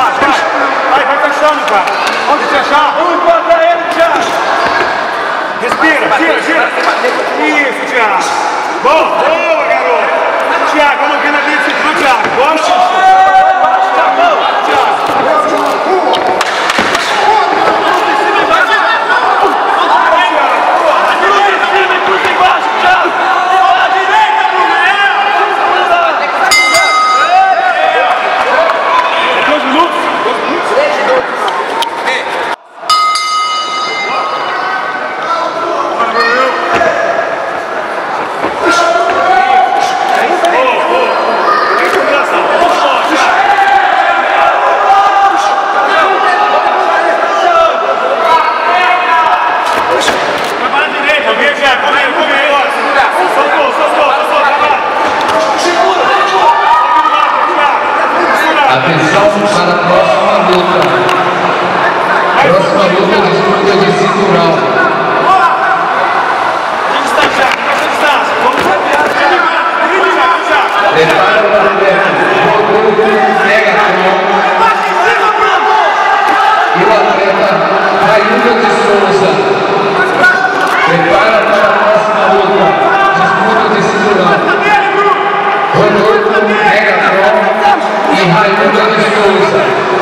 Vai, vai. Vai, vai fechando, cara. Onde fechar? Um contra ele, Thiago. Respira, gira, gira. Isso, Thiago. Boa, boa, garoto. Thiago, vamos ver na linha de cima, Thiago. Gosta? Gosta, bom. grande coisa.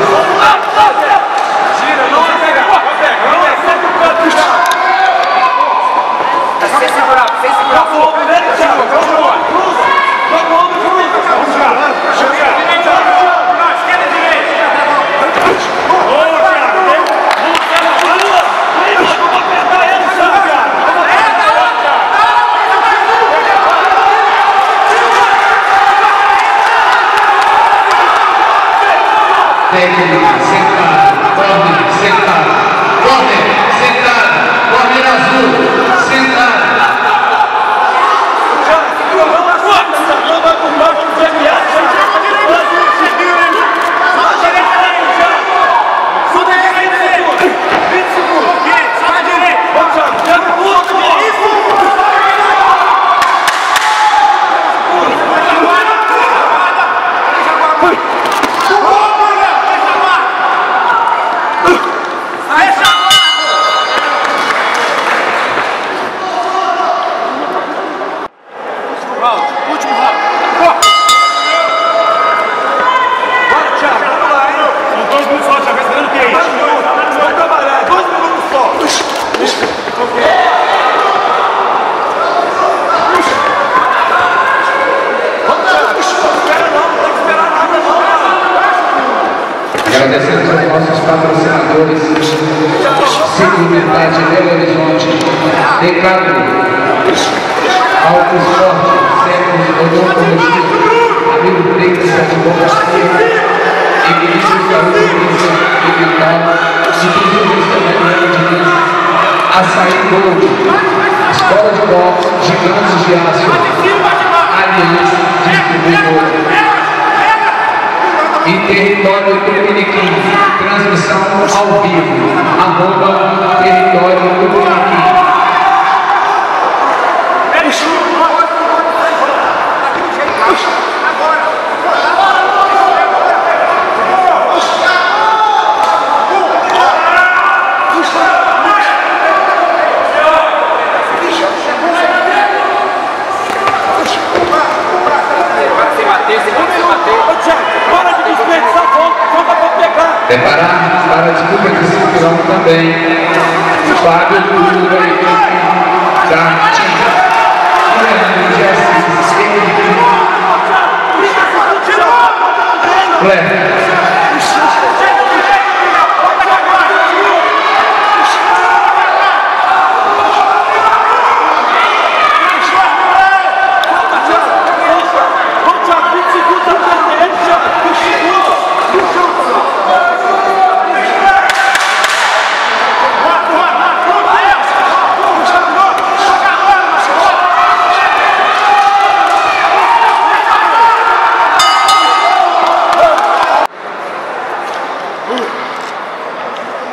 agradecemos aos nossos patrocinadores, Seguridade Belo Horizonte, Decathlon, Alto Esporte, Centro de Odontologia, Amigo Briggs, e Equilíbrio de Saúde Física e Mental, Supervivência Manuel de Lins, Açaí Gold, Escola de Boxe, Gigantes de Aço, Aliança de Distribuidor em território tupiniquim. Transmissão ao vivo, arroba território tupiniquim. thing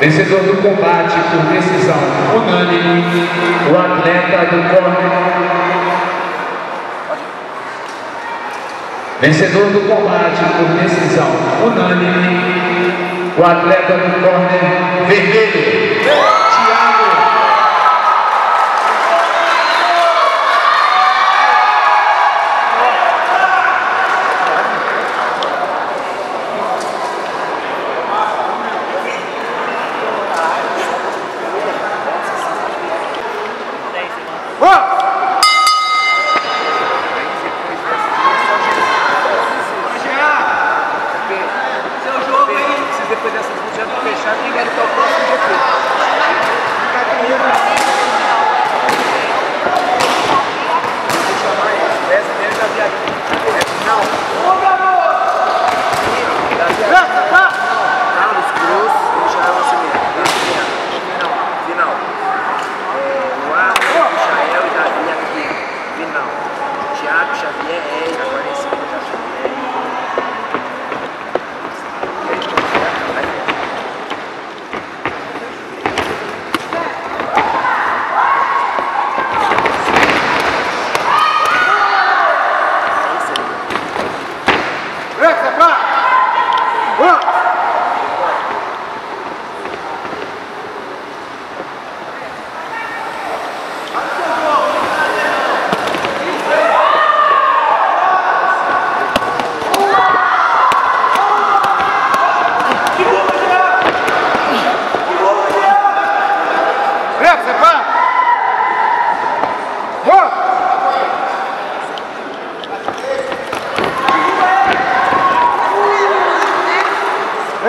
Vencedor do combate por decisão unânime, o atleta do corner. Vencedor do combate por decisão unânime, o atleta do corner vermelho.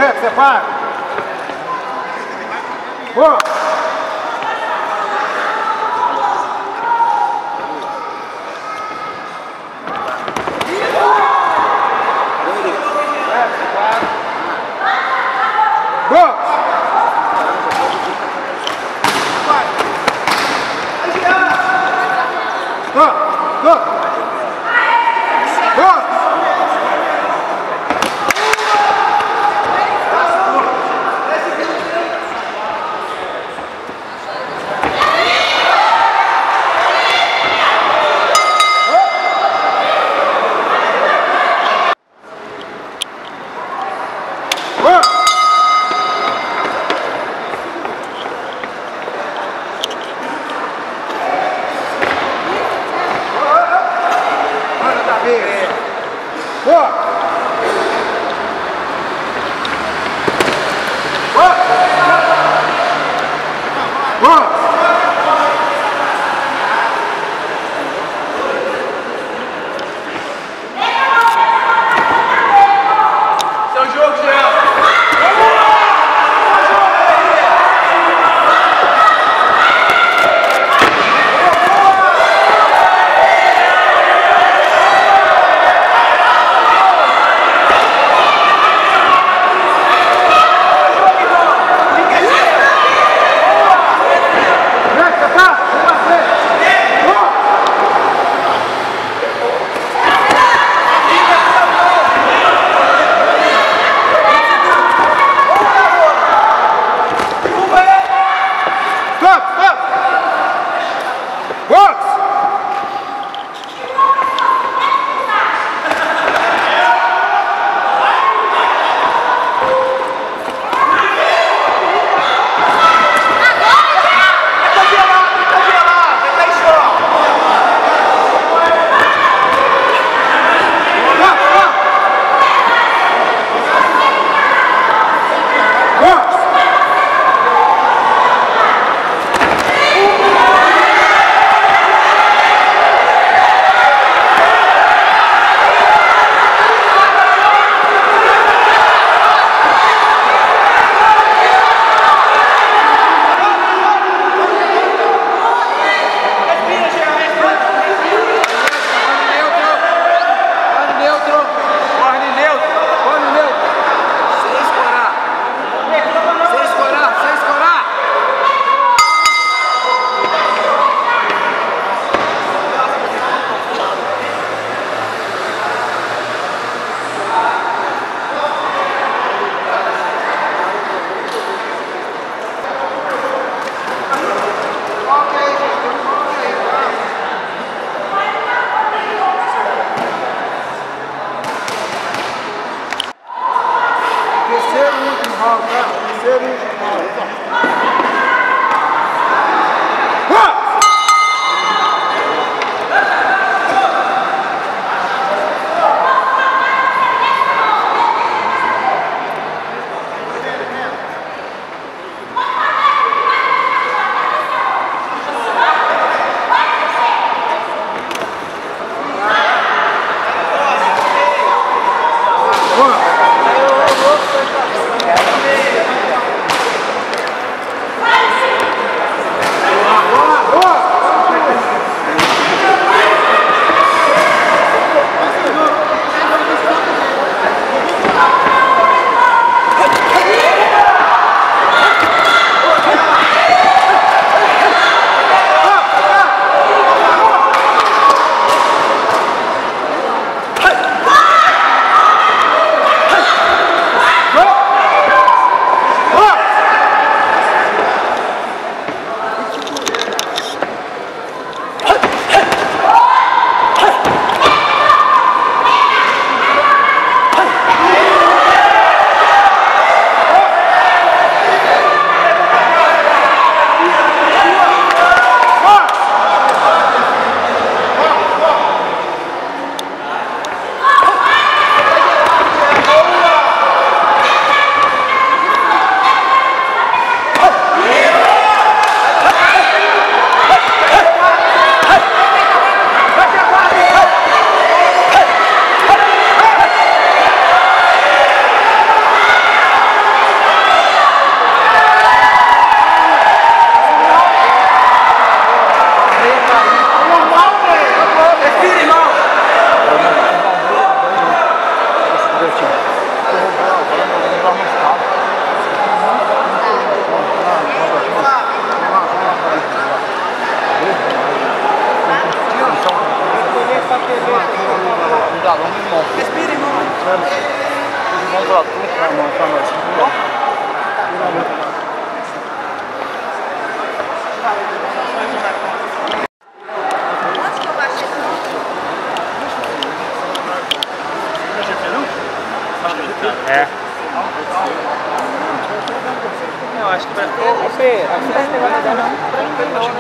Reto, separa. Boa.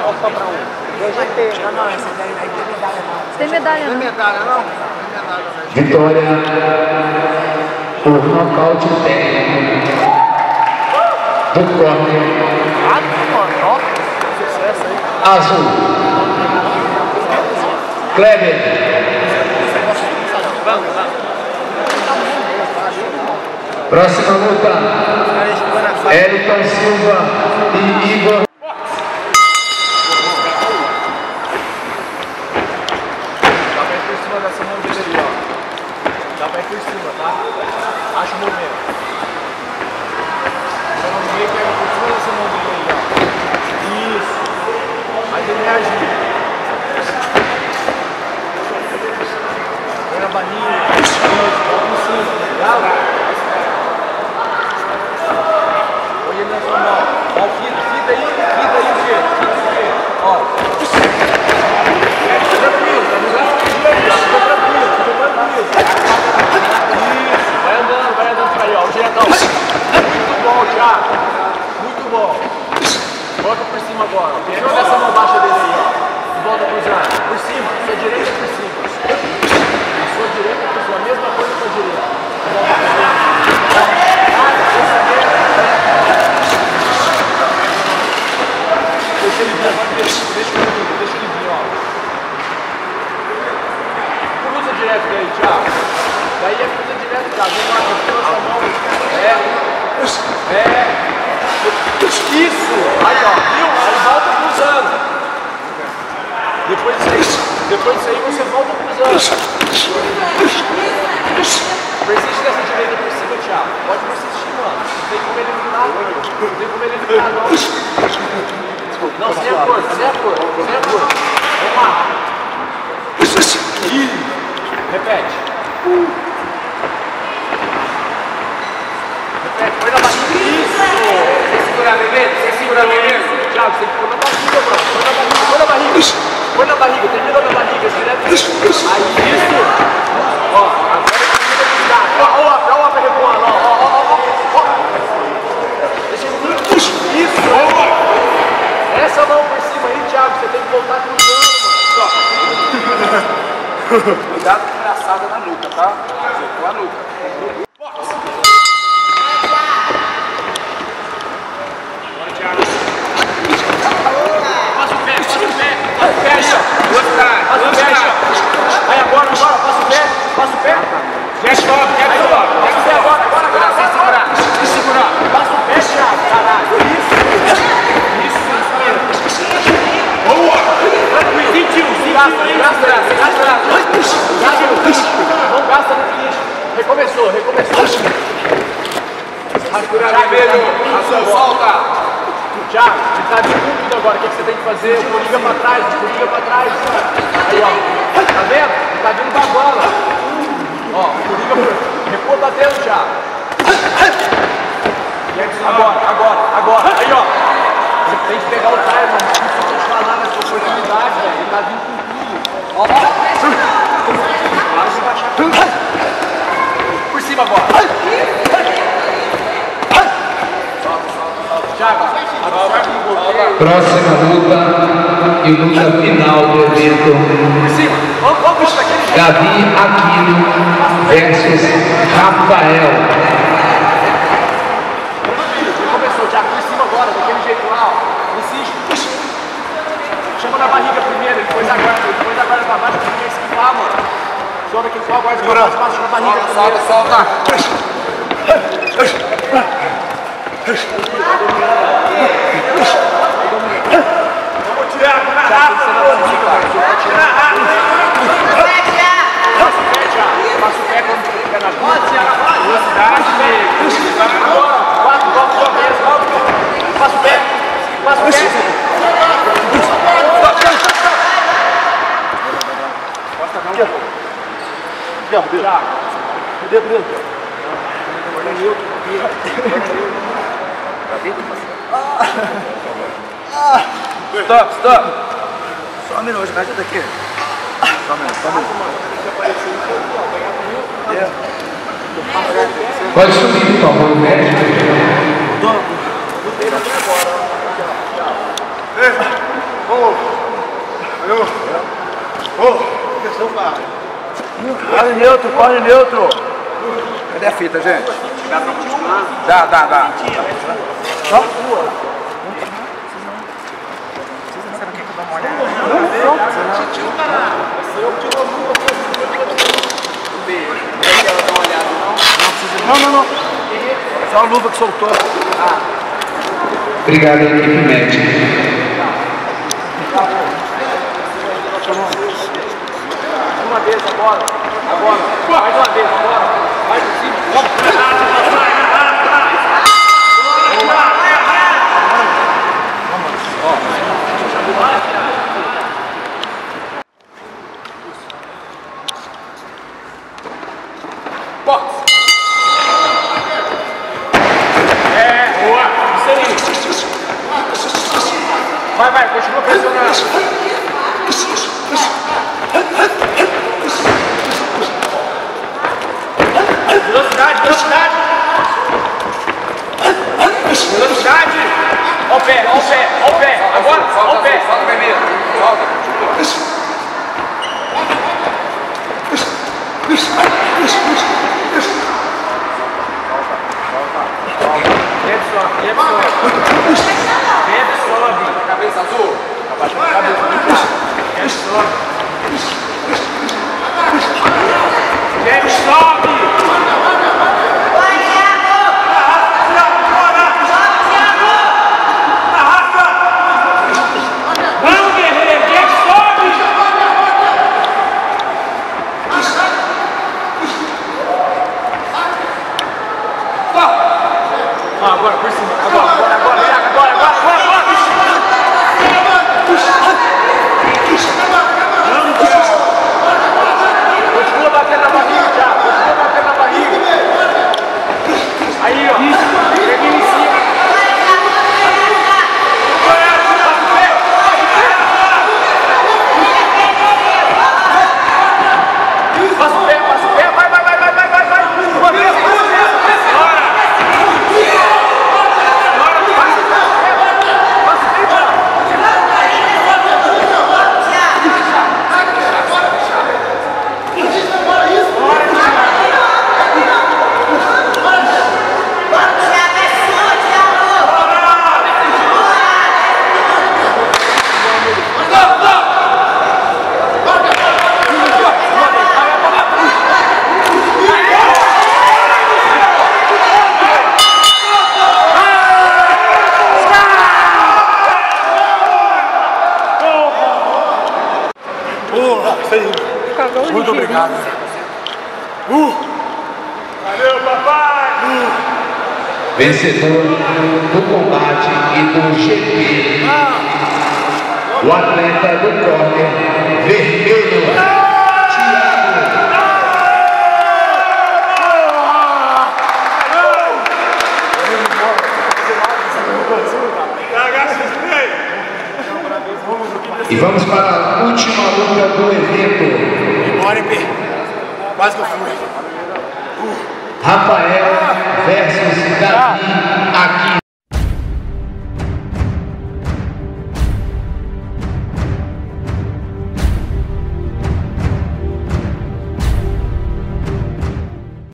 Ou só pra um? Eu já tenho. Não, não, esse daí aí tem medalha não. Tem medalha Tem não. medalha não? Tem medalha não. Vitória por nocaute técnico do corner Ah. Sucesso aí. azul. Kleber. Próxima luta. Elton Silva e Igor. Dá pra ir por cima dessa mão dele ali, ó. Dá pra ir por cima, tá? Acha o movimento. Só não ninguém pega por cima dessa mão dele aí, ó. Isso. Aí ele reagir. Põe na barriga. Isso. Bota em cima, tá ligado? Põe ele na sua mão. Ó, fita, fita aí, fita aí, Fê. Fita aí, Ó. Fica tranquilo, tá ligado? Fica tranquilo, fica tranquilo. Isso, vai andando, vai andando por aí, ó. O diretão. Muito bom, Thiago. Muito bom. Volta por cima agora. ó. Continua nessa mão baixa dele aí, ó. E volta cruzando. Por cima, sua direita por cima. Sua direita por cima. A mesma coisa com a direita. Volta por cima. Ah, esse aqui é- Deixa ele vir, deixa, ele vir, deixa ele vir, ó. Cruza direto daí, Thiago. Daí é cruza direto, Thiago. Vem lá, cruza essa mão. É. É. Isso. Aí, ó. Viu? Aí volta cruzando. Depois disso aí, depois disso aí você volta cruzando. Persiste dessa direita por cima, Thiago. Pode persistir, mano. Não tem como ele eliminar. Não tem como ele eliminar, não. Não, sem acordo, sem acordo, sem acordo. Vamos lá. Ih, Repete. Repete, põe na barriga. Isso! Sem segurar, bebê. Sem segurar, bebê. Recomeçou, recomeçou. Ali, Pedro. Ação, solta. Thiago, você tá descobrindo agora. O que, que você tem que fazer? O Coringa pra trás, o Coringa pra trás. Aí, ó. Tá vendo? Ele tá vindo pra bola. Ó, o Coringa recua batendo, Thiago. Agora, agora, agora. Aí, ó. Você tem que pegar o time, mano. Eu te falar nessa oportunidade, velho. Ele tá vindo com tudo. Ó, ó. Por cima agora. Thiago, agora Próxima luta e luta final do evento. Cima. Gabi Aquino versus Rafael. Começou, Thiago, por cima agora, daquele jeito lá, ó. Insiste. Chama na barriga primeiro, depois aguarda, depois aguarda pra baixo, ninguém esquivar, mano. Chama aqui só pra baixo, passa na barriga primeiro. solta. Vamos tirar, pode tirar. na raça. Passa o pé, quando fica na vida. Velocidade, Agora, quatro, volta, volta, volta, volta. Passa o pé. Passa o pé. Thiago. Stop, stop. Só um minuto, vai daqui. Só um minuto, só um minuto. Pode subir, por favor, o médico. Corre neutro, corre neutro. Cadê a fita, gente? Dá, dá, dá. Não, não, não. Só a luva que soltou. Obrigado, equipe médica. Vez agora. Agora. Mais uma vez agora. Vai por cima. Vamos. É, boa. Isso aí. Vai, vai, continua pressionando. Velocidade, velocidade. Velocidade. Ó o pé, ó o pé, ó o pé. Agora, ó o pé. Solta o vermelho. Solta. Deve sobe, deve sobe. Deve sobe. Cabeça azul. Deve sobe. Vencedor do combate e do GP. O atleta do corner vermelho. E vamos para a última luta do evento. Bora, Pê. Quase que eu fui. Rafael